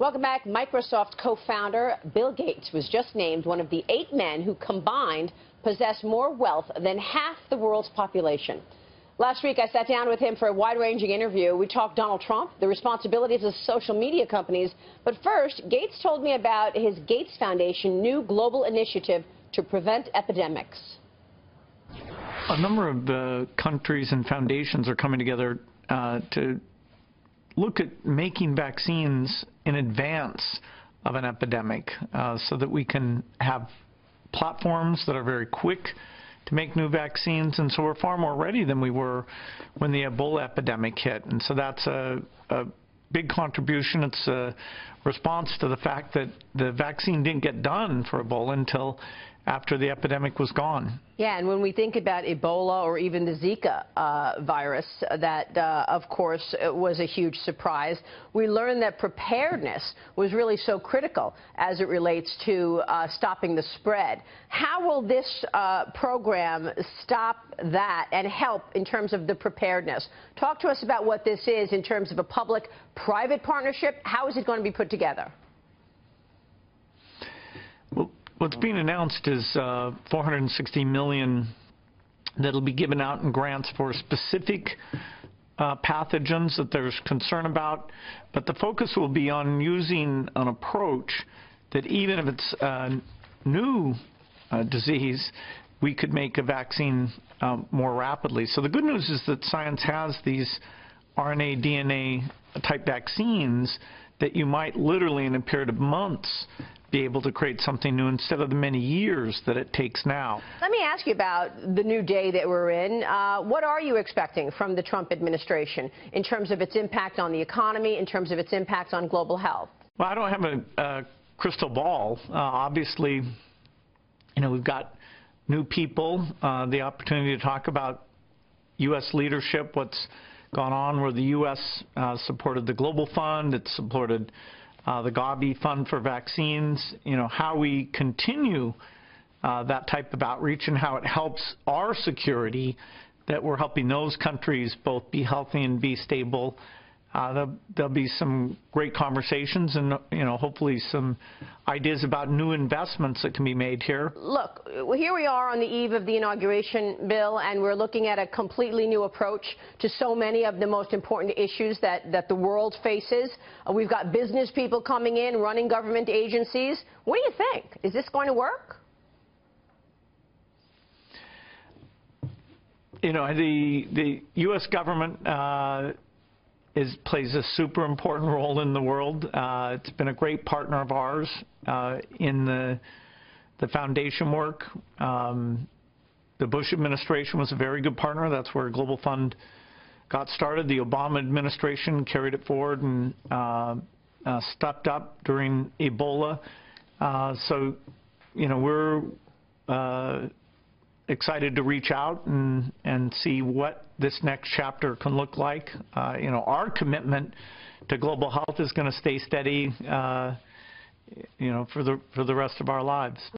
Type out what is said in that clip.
Welcome back. Microsoft co-founder Bill Gates was just named one of the eight men who combined possess more wealth than half the world's population. Last week, I sat down with him for a wide-ranging interview. We talked Donald Trump, the responsibilities of social media companies. But first, Gates told me about his Gates Foundation new global initiative to prevent epidemics. A number of countries and foundations are coming together uh, to look at making vaccines in advance of an epidemic uh, so that we can have platforms that are very quick to make new vaccines. And so we're far more ready than we were when the Ebola epidemic hit. And so that's a, a big contribution. It's a response to the fact that the vaccine didn't get done for Ebola until after the epidemic was gone. Yeah, and when we think about Ebola or even the Zika uh, virus, that, uh, of course, was a huge surprise, we learned that preparedness was really so critical as it relates to uh, stopping the spread. How will this uh, program stop that and help in terms of the preparedness? Talk to us about what this is in terms of a public-private partnership. How is it going to be put together? What's being announced is uh, 460 million that'll be given out in grants for specific uh, pathogens that there's concern about, but the focus will be on using an approach that even if it's a new uh, disease, we could make a vaccine um, more rapidly. So the good news is that science has these RNA, DNA type vaccines that you might literally in a period of months be able to create something new instead of the many years that it takes now. Let me ask you about the new day that we're in. Uh, what are you expecting from the Trump administration in terms of its impact on the economy, in terms of its impact on global health? Well, I don't have a, a crystal ball. Uh, obviously, you know, we've got new people, uh, the opportunity to talk about U.S. leadership, what's gone on where the U.S. Uh, supported the Global Fund, it supported uh, the Gavi Fund for Vaccines, you know, how we continue uh, that type of outreach and how it helps our security that we're helping those countries both be healthy and be stable uh, there'll, there'll, be some great conversations and, you know, hopefully some ideas about new investments that can be made here. Look, here we are on the eve of the inauguration, Bill, and we're looking at a completely new approach to so many of the most important issues that, that the world faces. Uh, we've got business people coming in, running government agencies. What do you think? Is this going to work? You know, the, the U.S. government uh, is, plays a super important role in the world. Uh, it's been a great partner of ours uh, in the, the foundation work. Um, the Bush administration was a very good partner. That's where Global Fund got started. The Obama administration carried it forward and uh, uh stepped up during Ebola. Uh, so, you know, we're uh, excited to reach out and, and see what this next chapter can look like. Uh, you know, our commitment to global health is going to stay steady, uh, you know, for the, for the rest of our lives.